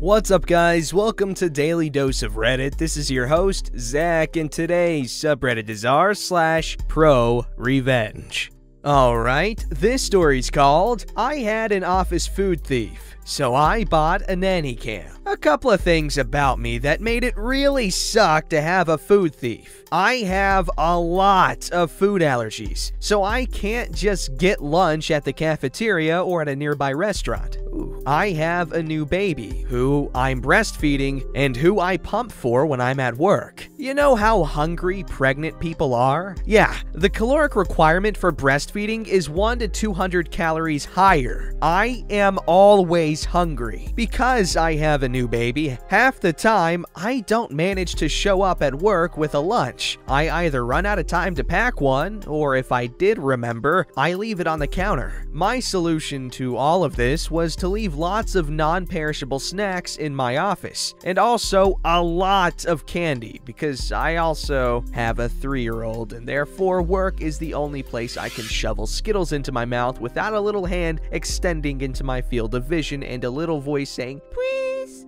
What's up, guys? Welcome to Daily Dose of Reddit. This is your host, Zach, and today's subreddit is r slash pro revenge. Alright, this story's called I Had an Office Food Thief, so I bought a nanny cam. A couple of things about me that made it really suck to have a food thief. I have a lot of food allergies, so I can't just get lunch at the cafeteria or at a nearby restaurant. Ooh. I have a new baby who I'm breastfeeding and who I pump for when I'm at work. You know how hungry pregnant people are? Yeah, the caloric requirement for breastfeeding is 1 to 200 calories higher. I am always hungry. Because I have a new baby, half the time I don't manage to show up at work with a lunch. I either run out of time to pack one, or if I did remember, I leave it on the counter. My solution to all of this was to leave lots of non-perishable snacks in my office, and also a lot of candy, because I also have a three-year-old, and therefore work is the only place I can shovel Skittles into my mouth without a little hand extending into my field of vision and a little voice saying, please.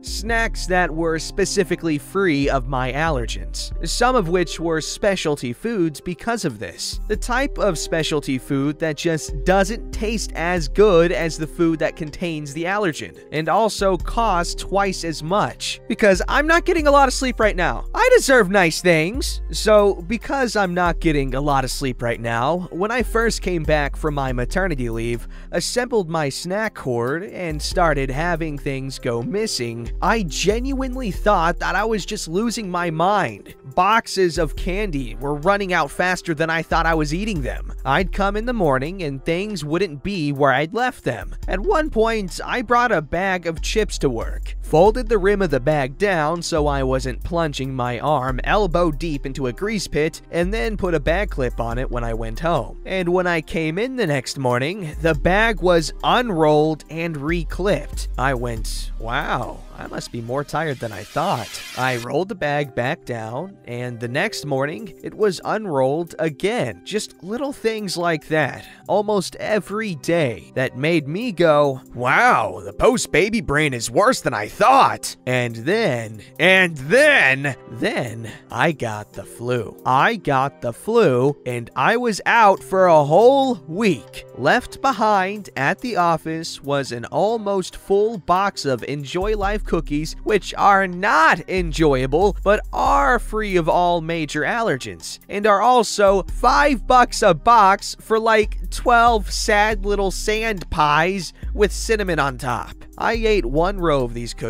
Snacks that were specifically free of my allergens, some of which were specialty foods because of this. The type of specialty food that just doesn't taste as good as the food that contains the allergen, and also costs twice as much. Because I'm not getting a lot of sleep right now. I deserve nice things. So, because I'm not getting a lot of sleep right now, when I first came back from my maternity leave, assembled my snack hoard, and started having things go missing, I genuinely thought that I was just losing my mind. Boxes of candy were running out faster than I thought I was eating them. I'd come in the morning and things wouldn't be where I'd left them. At one point, I brought a bag of chips to work, folded the rim of the bag down so I wasn't plunging my arm elbow deep into a grease pit, and then put a bag clip on it when I went home. And when I came in the next morning, the bag was unrolled and reclipped. I went, wow, I must be more tired than I thought. I rolled the bag back down, and the next morning, it was unrolled again. Just little things like that, almost every day, that made me go, wow, the post baby brain is worse than I thought. And then, and then, then, I got the flu. I got the flu, and I was out for a whole week. Left behind at the office was an almost full box of Enjoy Life cookies, which are not enjoyable, but are free of all major allergens, and are also 5 bucks a box for like 12 sad little sand pies with cinnamon on top. I ate one row of these cookies,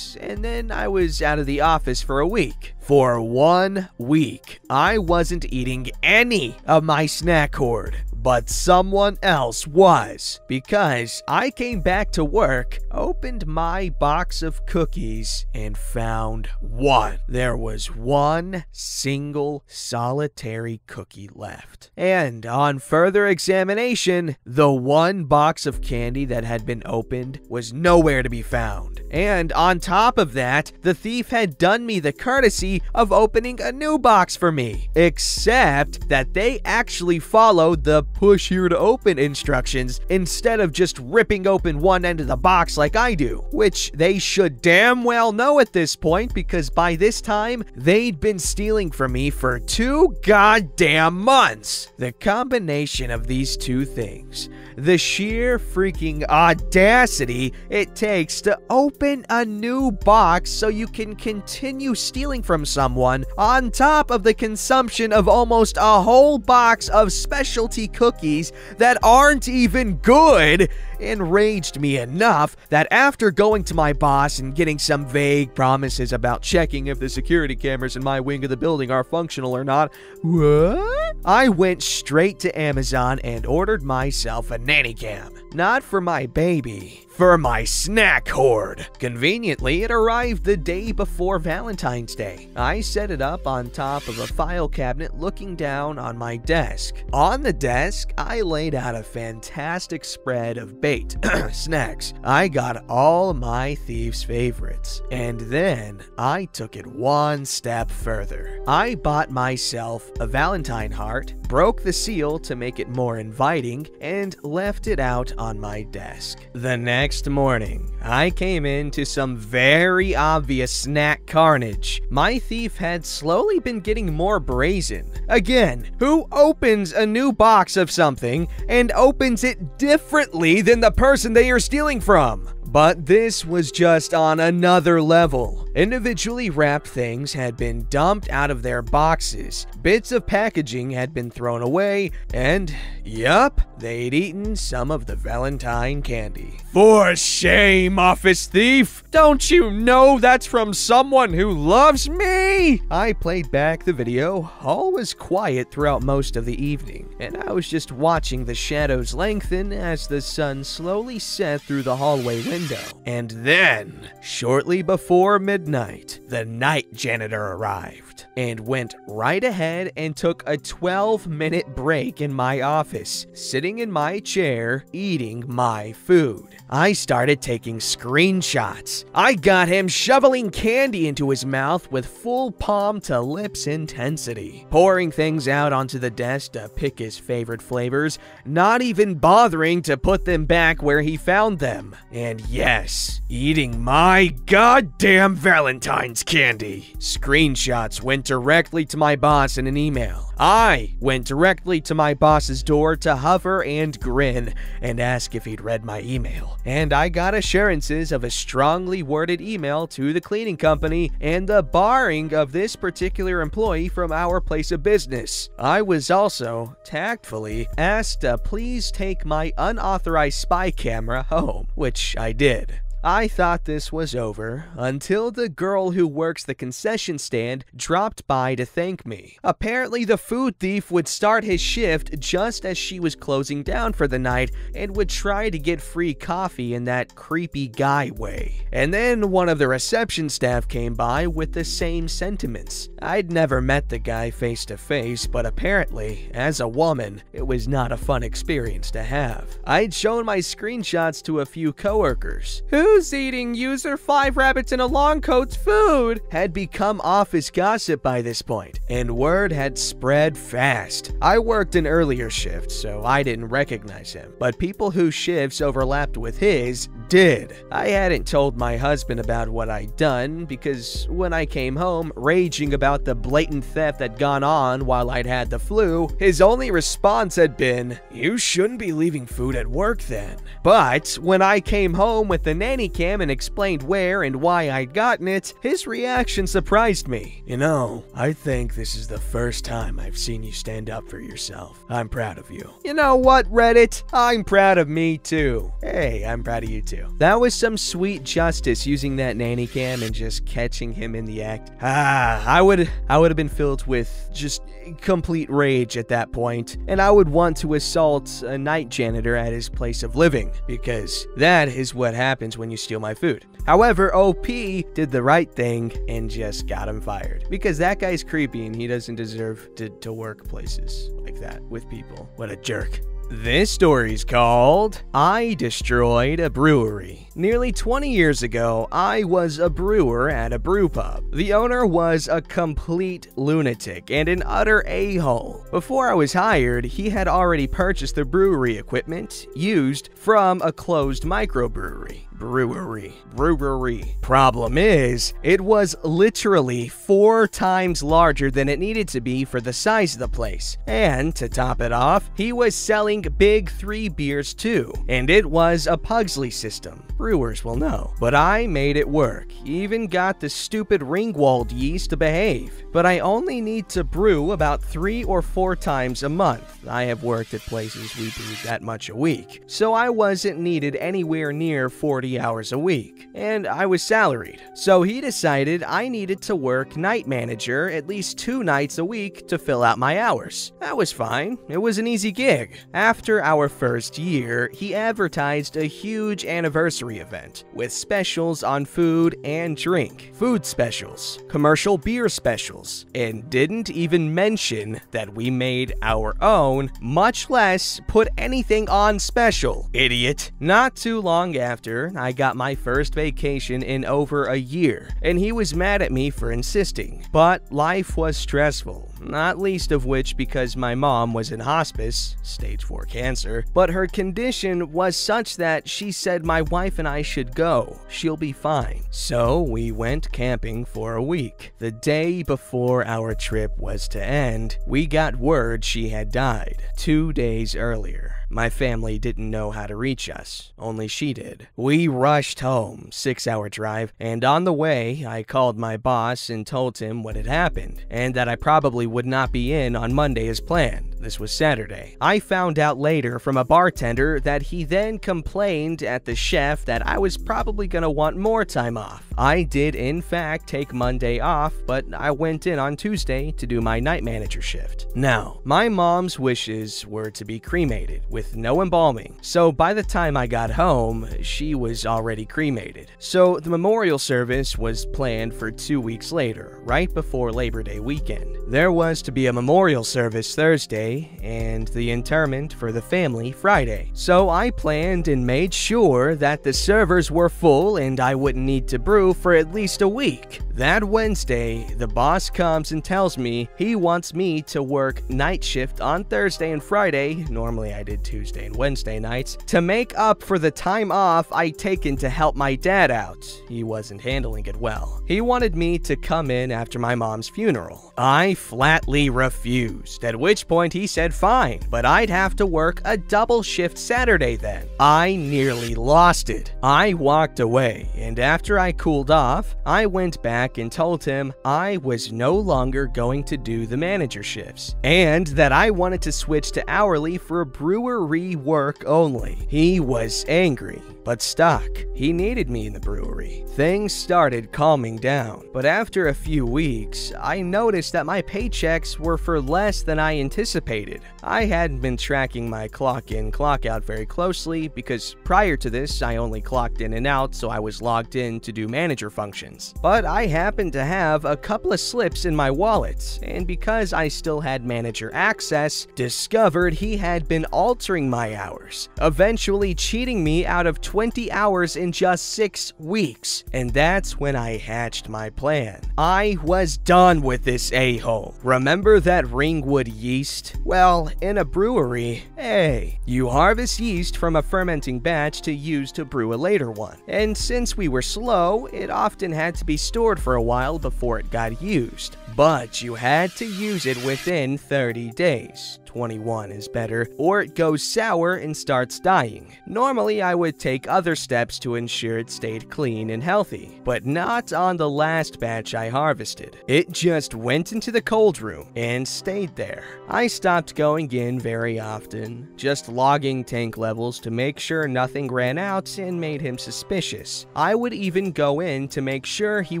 and then I was out of the office for a week. For one week, I wasn't eating any of my snack hoard but someone else was because I came back to work, opened my box of cookies, and found one. There was one single solitary cookie left. And on further examination, the one box of candy that had been opened was nowhere to be found. And on top of that, the thief had done me the courtesy of opening a new box for me. Except that they actually followed the push here to open instructions instead of just ripping open one end of the box like I do, which they should damn well know at this point because by this time, they'd been stealing from me for two goddamn months. The combination of these two things, the sheer freaking audacity it takes to open a new box so you can continue stealing from someone, on top of the consumption of almost a whole box of specialty cookies that aren't even good, enraged me enough that after going to my boss and getting some vague promises about checking if the security cameras in my wing of the building are functional or not, what? I went straight to Amazon and ordered myself a nanny cam. Not for my baby, for my snack hoard. Conveniently, it arrived the day before Valentine's Day. I set it up on top of a file cabinet looking down on my desk. On the desk, I laid out a fantastic spread of bait, snacks. I got all my thieves' favorites. And then I took it one step further. I bought myself a Valentine heart, broke the seal to make it more inviting, and left it out on my desk. The next morning, I came into some very obvious snack carnage. My thief had slowly been getting more brazen. Again, who opens a new box of something and opens it differently than the person they are stealing from? But this was just on another level. Individually wrapped things had been dumped out of their boxes, bits of packaging had been thrown away, and yup, they'd eaten some of the Valentine candy. For shame, office thief! Don't you know that's from someone who loves me? I played back the video. All was quiet throughout most of the evening, and I was just watching the shadows lengthen as the sun slowly set through the hallway window. And then, shortly before midnight, the night janitor arrived and went right ahead and took a 12 minute break in my office, sitting in my chair, eating my food. I started taking screenshots. I got him shoveling candy into his mouth with full palm to lips intensity, pouring things out onto the desk to pick his favorite flavors, not even bothering to put them back where he found them. And yes, eating my goddamn Valentine's candy. Screenshots went directly to my boss in an email. I went directly to my boss's door to hover and grin and ask if he'd read my email. And I got assurances of a strongly worded email to the cleaning company and the barring of this particular employee from our place of business. I was also, tactfully, asked to please take my unauthorized spy camera home, which I did. I thought this was over until the girl who works the concession stand dropped by to thank me. Apparently, the food thief would start his shift just as she was closing down for the night and would try to get free coffee in that creepy guy way. And then one of the reception staff came by with the same sentiments. I'd never met the guy face to face, but apparently, as a woman, it was not a fun experience to have. I'd shown my screenshots to a few coworkers. Who Who's eating user 5 rabbits in a long coat's food had become office gossip by this point, and word had spread fast. I worked an earlier shift, so I didn't recognize him, but people whose shifts overlapped with his did. I hadn't told my husband about what I'd done because when I came home, raging about the blatant theft that had gone on while I'd had the flu, his only response had been, You shouldn't be leaving food at work then. But when I came home with the nanny cam and explained where and why I'd gotten it, his reaction surprised me. You know, I think this is the first time I've seen you stand up for yourself. I'm proud of you. You know what, Reddit? I'm proud of me too. Hey, I'm proud of you too. That was some sweet justice using that nanny cam and just catching him in the act. Ah, I would I would have been filled with just complete rage at that point, and I would want to assault a night janitor at his place of living because that is what happens when you steal my food. However, OP did the right thing and just got him fired because that guy's creepy and he doesn't deserve to, to work places like that with people. What a jerk. This story's called I Destroyed a Brewery. Nearly 20 years ago, I was a brewer at a brew pub. The owner was a complete lunatic and an utter a-hole. Before I was hired, he had already purchased the brewery equipment used from a closed microbrewery brewery. Brewery. Problem is, it was literally four times larger than it needed to be for the size of the place. And to top it off, he was selling big three beers too. And it was a Pugsley system. Brewers will know. But I made it work. Even got the stupid Ringwood yeast to behave. But I only need to brew about three or four times a month. I have worked at places we brewed that much a week. So I wasn't needed anywhere near 40 40 hours a week, and I was salaried. So he decided I needed to work night manager at least two nights a week to fill out my hours. That was fine, it was an easy gig. After our first year, he advertised a huge anniversary event with specials on food and drink, food specials, commercial beer specials, and didn't even mention that we made our own, much less put anything on special. Idiot. Not too long after, I got my first vacation in over a year, and he was mad at me for insisting. But life was stressful, not least of which because my mom was in hospice, stage 4 cancer, but her condition was such that she said my wife and I should go. She'll be fine. So we went camping for a week. The day before our trip was to end, we got word she had died two days earlier. My family didn't know how to reach us, only she did. We rushed home, six hour drive, and on the way, I called my boss and told him what had happened, and that I probably would not be in on Monday as planned. This was Saturday. I found out later from a bartender that he then complained at the chef that I was probably gonna want more time off. I did, in fact, take Monday off, but I went in on Tuesday to do my night manager shift. Now, my mom's wishes were to be cremated with no embalming, so by the time I got home, she was already cremated. So the memorial service was planned for two weeks later, right before Labor Day weekend. There was to be a memorial service Thursday and the interment for the family Friday. So I planned and made sure that the servers were full and I wouldn't need to brew for at least a week. That Wednesday, the boss comes and tells me he wants me to work night shift on Thursday and Friday, normally I did Tuesday and Wednesday nights, to make up for the time off I'd taken to help my dad out. He wasn't handling it well. He wanted me to come in after my mom's funeral. I flatly refused, at which point he said fine, but I'd have to work a double shift Saturday then. I nearly lost it. I walked away, and after I cooled off, I went back and told him I was no longer going to do the manager shifts, and that I wanted to switch to hourly for brewery work only. He was angry, but stuck. He needed me in the brewery. Things started calming down, but after a few weeks, I noticed that my paychecks were for less than I anticipated. I hadn't been tracking my clock in, clock out very closely because prior to this, I only clocked in and out so I was logged in to do manager functions. But I happened to have a couple of slips in my wallet, and because I still had manager access, discovered he had been altering my hours, eventually cheating me out of 20 hours in just 6 weeks. And that's when I hatched my plan. I was done with this a-hole. Remember that Ringwood yeast? Well, in a brewery, hey, you harvest yeast from a fermenting batch to use to brew a later one. And since we were slow, it often had to be stored for a while before it got used. But you had to use it within 30 days. 21 is better, or it goes sour and starts dying. Normally, I would take other steps to ensure it stayed clean and healthy, but not on the last batch I harvested. It just went into the cold room and stayed there. I stopped going in very often, just logging tank levels to make sure nothing ran out and made him suspicious. I would even go in to make sure he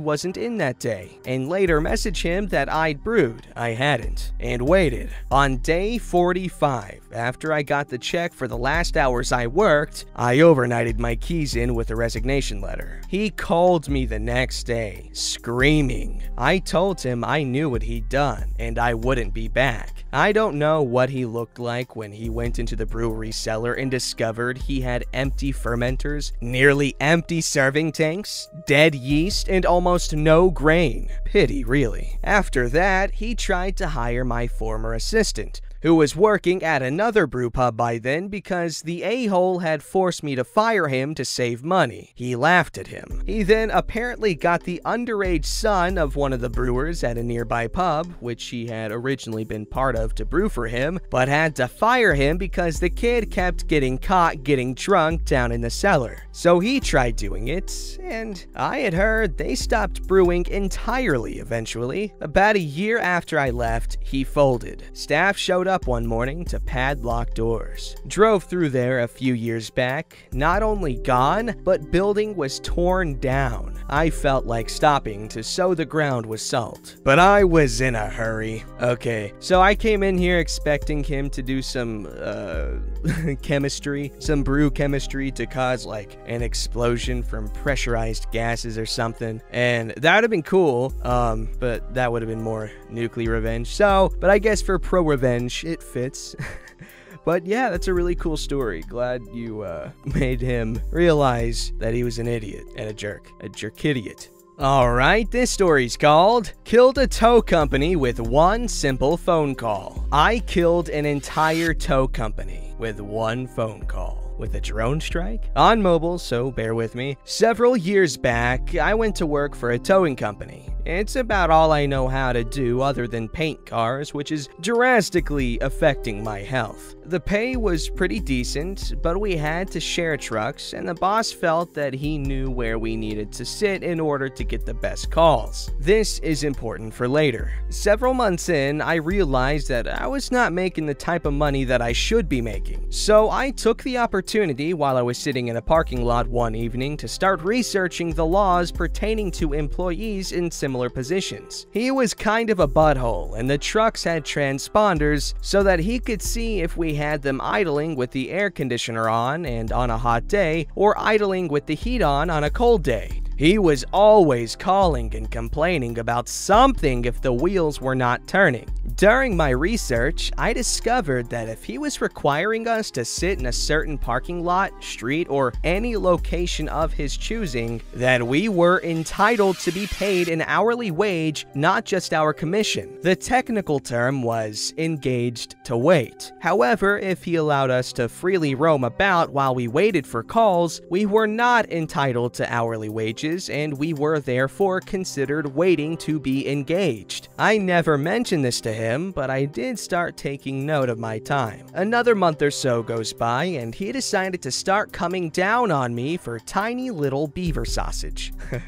wasn't in that day, and later message him that I'd brewed. I hadn't, and waited. On day 45, after I got the check for the last hours I worked, I overnighted my keys in with a resignation letter. He called me the next day, screaming. I told him I knew what he'd done, and I wouldn't be back. I don't know what he looked like when he went into the brewery cellar and discovered he had empty fermenters, nearly empty serving tanks, dead yeast, and almost no grain. Pity, really. After that, he tried to hire my former assistant, who was working at another brew pub by then because the a-hole had forced me to fire him to save money. He laughed at him. He then apparently got the underage son of one of the brewers at a nearby pub, which he had originally been part of to brew for him, but had to fire him because the kid kept getting caught getting drunk down in the cellar. So he tried doing it, and I had heard they stopped brewing entirely eventually. About a year after I left, he folded. Staff showed up one morning to padlock doors. Drove through there a few years back, not only gone, but building was torn down. I felt like stopping to sow the ground with salt. But I was in a hurry. Okay, so I came in here expecting him to do some, uh, chemistry, some brew chemistry to cause like an explosion from pressurized gases or something. And that would have been cool, um, but that would have been more nuclear revenge. So, but I guess for pro revenge, it fits. But yeah, that's a really cool story. Glad you uh, made him realize that he was an idiot and a jerk. A jerk idiot. Alright, this story's called Killed a Tow Company with One Simple Phone Call. I killed an entire tow company with one phone call with a drone strike? On mobile, so bear with me. Several years back, I went to work for a towing company. It's about all I know how to do other than paint cars, which is drastically affecting my health. The pay was pretty decent, but we had to share trucks, and the boss felt that he knew where we needed to sit in order to get the best calls. This is important for later. Several months in, I realized that I was not making the type of money that I should be making. So I took the opportunity while I was sitting in a parking lot one evening to start researching the laws pertaining to employees in similar similar positions. He was kind of a butthole, and the trucks had transponders so that he could see if we had them idling with the air conditioner on and on a hot day, or idling with the heat on on a cold day. He was always calling and complaining about something if the wheels were not turning. During my research, I discovered that if he was requiring us to sit in a certain parking lot, street, or any location of his choosing, that we were entitled to be paid an hourly wage, not just our commission. The technical term was engaged to wait. However, if he allowed us to freely roam about while we waited for calls, we were not entitled to hourly wages and we were therefore considered waiting to be engaged. I never mentioned this to him, but I did start taking note of my time. Another month or so goes by, and he decided to start coming down on me for tiny little beaver sausage.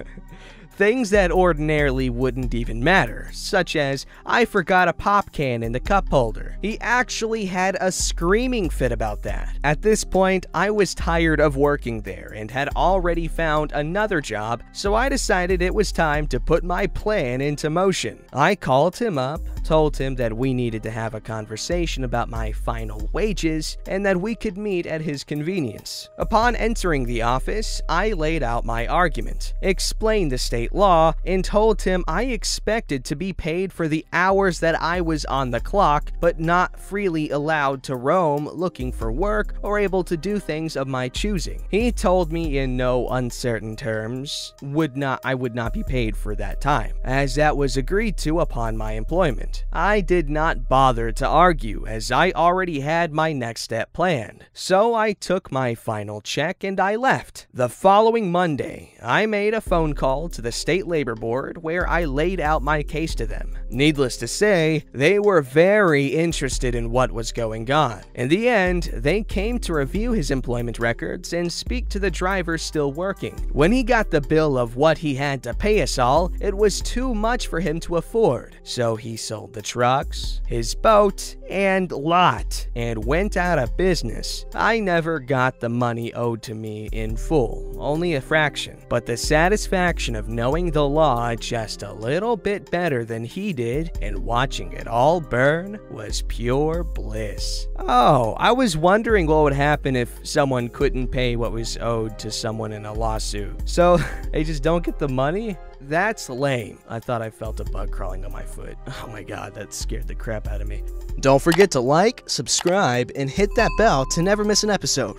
Things that ordinarily wouldn't even matter, such as, I forgot a pop can in the cup holder. He actually had a screaming fit about that. At this point, I was tired of working there and had already found another job, so I decided it was time to put my plan into motion. I called him up, told him that we needed to have a conversation about my final wages and that we could meet at his convenience. Upon entering the office, I laid out my argument, explained the state law, and told him I expected to be paid for the hours that I was on the clock, but not freely allowed to roam looking for work or able to do things of my choosing. He told me in no uncertain terms would not I would not be paid for that time, as that was agreed to upon my employment. I did not bother to argue as I already had my next step planned. So I took my final check and I left. The following Monday, I made a phone call to the State Labor Board where I laid out my case to them. Needless to say, they were very interested in what was going on. In the end, they came to review his employment records and speak to the driver still working. When he got the bill of what he had to pay us all, it was too much for him to afford, so he sold the trucks, his boat, and lot, and went out of business. I never got the money owed to me in full, only a fraction, but the satisfaction of knowing the law just a little bit better than he did and watching it all burn was pure bliss. Oh, I was wondering what would happen if someone couldn't pay what was owed to someone in a lawsuit. So they just don't get the money? That's lame. I thought I felt a bug crawling on my foot. Oh my god, that scared the crap out of me. Don't forget to like, subscribe, and hit that bell to never miss an episode.